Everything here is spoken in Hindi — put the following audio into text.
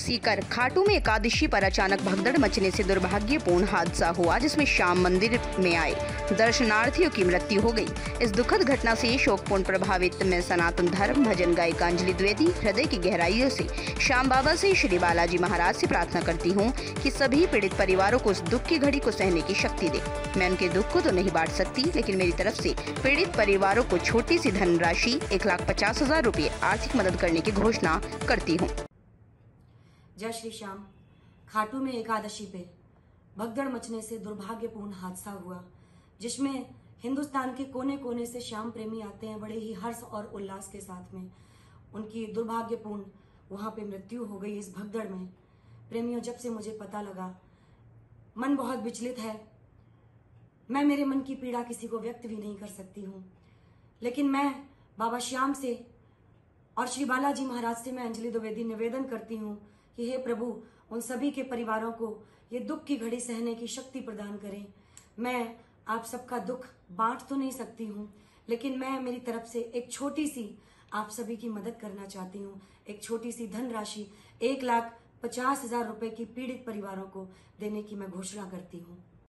सीकर खाटू में एकादशी पर अचानक भगदड़ मचने से दुर्भाग्यपूर्ण हादसा हुआ, जिसमें श्याम मंदिर में आए। दर्शनार्थियों की मृत्यु हो गई। इस दुखद घटना से शोकपूर्ण प्रभावित में सनातन धर्म, भजन गायिका अंजलि द्विवेदी, हृदय की गहराइयों से श्याम बाबा से श्री बालाजी महाराज से प्रार्थना करती हूँ कि सभी पीड़ित परिवारों को उस दुख की घड़ी को सहने की शक्ति दे। मैं उनके दुख को तो नहीं बांट सकती, लेकिन मेरी तरफ़ से पीड़ित परिवारों को छोटी सी धनराशि एक लाख पचास हज़ार रूपए आर्थिक मदद करने की घोषणा करती हूँ। जय श्री श्याम। खाटू में एकादशी पे भगदड़ मचने से दुर्भाग्यपूर्ण हादसा हुआ, जिसमें हिंदुस्तान के कोने कोने से श्याम प्रेमी आते हैं बड़े ही हर्ष और उल्लास के साथ में। उनकी दुर्भाग्यपूर्ण वहाँ पे मृत्यु हो गई इस भगदड़ में। प्रेमियों, जब से मुझे पता लगा, मन बहुत विचलित है। मैं मेरे मन की पीड़ा किसी को व्यक्त भी नहीं कर सकती हूँ। लेकिन मैं बाबा श्याम से और श्री बालाजी महाराज से मैं अंजलि द्विवेदी निवेदन करती हूँ कि हे प्रभु, उन सभी के परिवारों को ये दुख की घड़ी सहने की शक्ति प्रदान करें। मैं आप सबका दुख बांट तो नहीं सकती हूँ, लेकिन मैं मेरी तरफ़ से एक छोटी सी आप सभी की मदद करना चाहती हूँ। एक छोटी सी धनराशि, एक लाख पचास हज़ार रुपए की पीड़ित परिवारों को देने की मैं घोषणा करती हूँ।